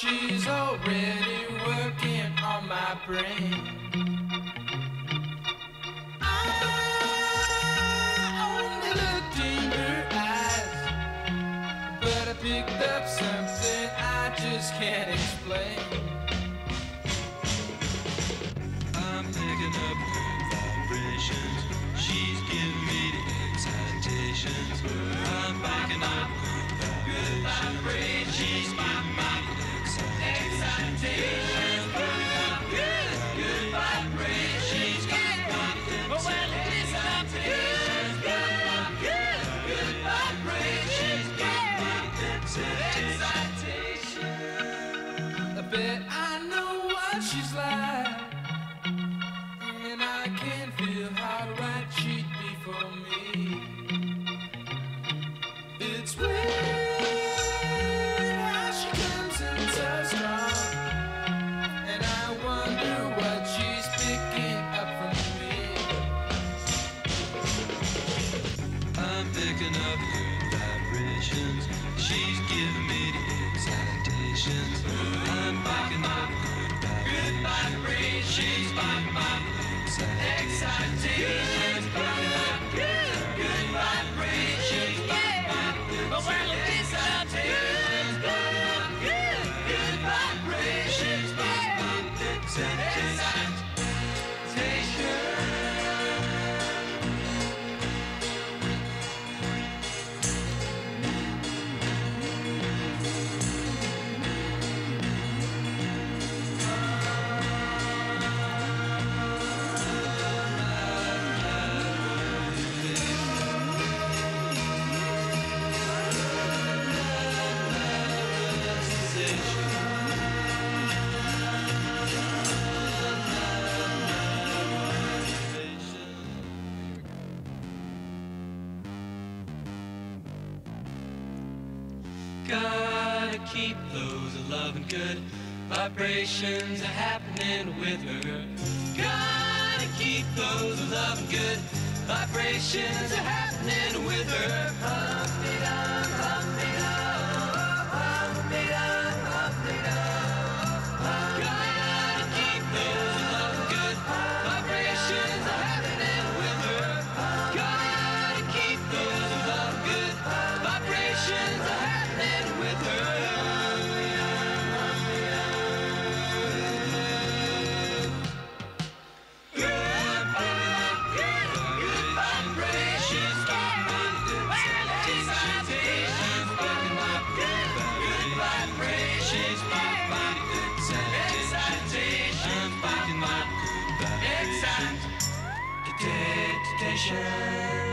she's already working on my brain. I picked up something I just can't explain. Excitation. I I know what she's like. And I can feel how right she'd be for me. It's weird she comes in so strong. And I wonder what she's picking up from me. I'm picking up vibrations. She's giving me the excitations. I'm picking up her vibrations. She's me the excitations. Gotta keep those loving good vibrations are happening with her. Gotta keep those loving good vibrations are happening with her. Hum-dee-dum, hum-dee-dum, nation.